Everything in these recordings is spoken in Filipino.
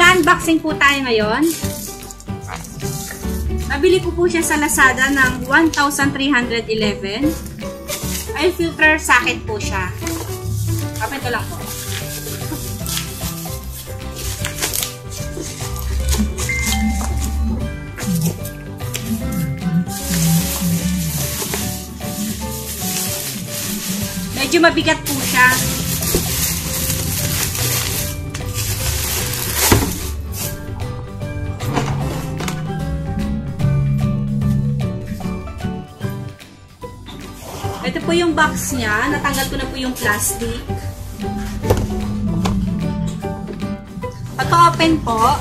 Unboxing po tayo ngayon. Nabili ko po siya sa Lazada ng 1,311. Oil filter socket po siya. Kapit ko lang po. Medyo mabigat po siya. Po yung box niya. Natanggal ko na po yung plastic. Pagka-open po,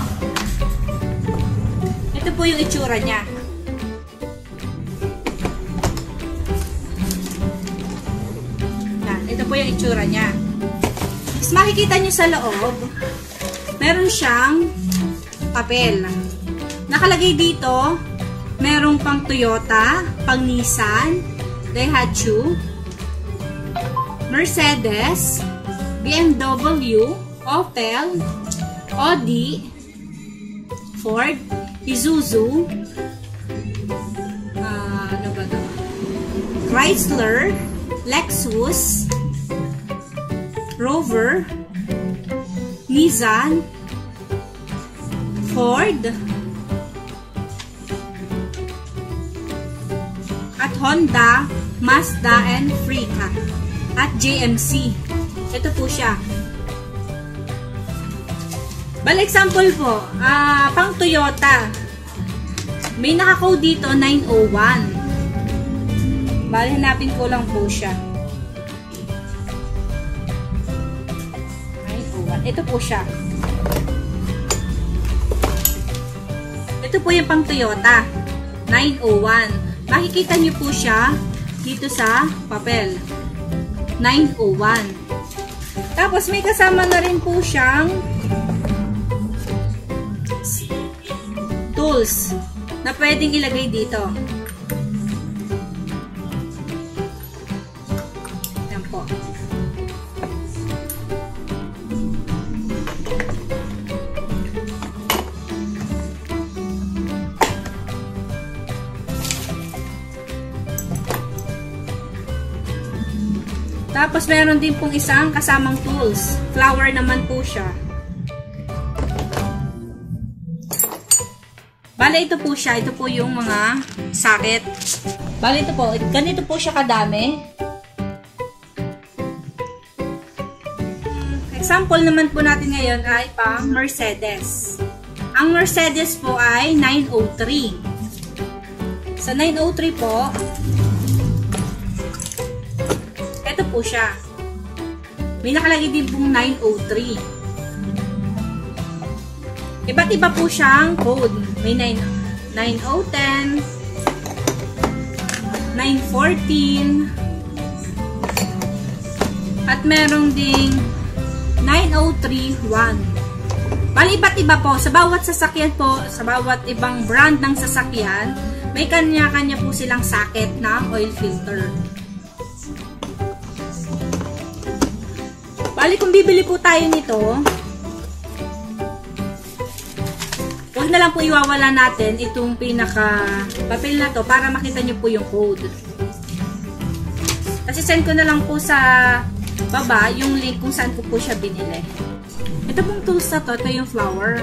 ito po yung itsura niya. Yan, ito po yung itsura niya. Mas makikita niyo sa loob, meron siyang papel. Nakalagay dito, merong pang Toyota, pang Nissan, Daihatsu, Mercedes, BMW, Opel, Audi, Ford, Isuzu, uh, ano ba to? Chrysler, Lexus, Rover, Nissan, Ford, at Honda, Mazda, and Freeka. At JMC. Ito po siya. Bal example po, ah, pang Toyota. May naka-code dito 901. Bali hanapin ko lang po siya. 901. Ito po siya. Ito po yung pang Toyota. 901. Makikita niyo po siya dito sa papel. 901. Tapos may kasama na rin po siyang tools na pwedeng ilagay dito. Tapos meron din pong isang kasamang tools. Flower naman po siya. Bale, ito po siya. Ito po yung mga socket. Bale, ito po. Ganito po siya kadami. Example naman po natin ngayon ay pang Mercedes. Ang Mercedes po ay 903. Sa 903 po, po siya. May nakalagay din pong 903. Iba't iba po siyang code. May 9, 9010, 914, at merong ding 9031. Bali, iba't iba po. Sa bawat sasakyan po, sa bawat ibang brand ng sasakyan, may kanya-kanya po silang socket ng oil filter. Bali, kung bibili po tayo nito, huwag na lang po iwawala natin itong pinaka papel na to para makita nyo po yung code. Kasi send ko na lang po sa baba yung link kung saan ko po siya binili. Ito pong tools na to, ito yung flower.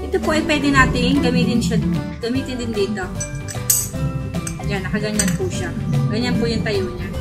Ito po ay pwede nating gamitin siya, gamitin din dito. Yan, nakaganyan po siya. Ganyan po yung tayo niya.